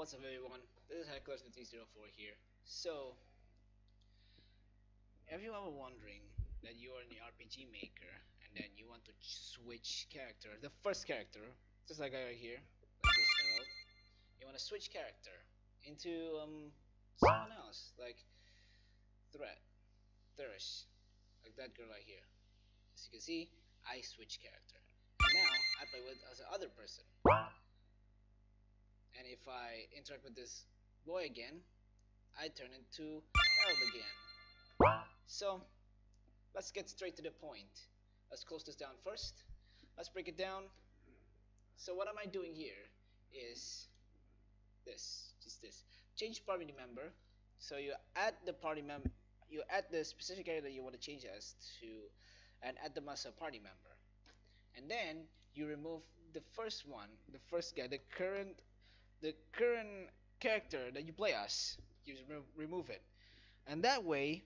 What's up everyone, this is Heckler304 here. So, if you ever wondering that you are in the RPG Maker and then you want to switch character, the first character, just like I right here, like this Harold, you want to switch character into um someone else, like Threat, Thurish, like that girl right here. As you can see, I switch character. And now I play with as the other person if I interact with this boy again, I turn into Harold again. So, let's get straight to the point. Let's close this down first. Let's break it down. So what am I doing here is this, just this. Change party member. So you add the party member, you add the specific area that you want to change as to, and add them as a party member. And then you remove the first one, the first guy, the current the current character that you play as. You re remove it, and that way,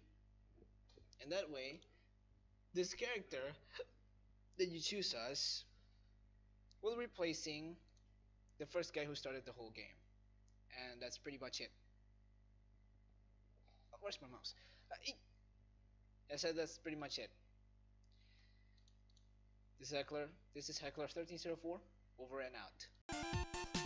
and that way, this character that you choose as will replacing the first guy who started the whole game, and that's pretty much it. Oh, where's my mouse? Uh, I said that's pretty much it. This is Heckler. This is Heckler1304. Over and out.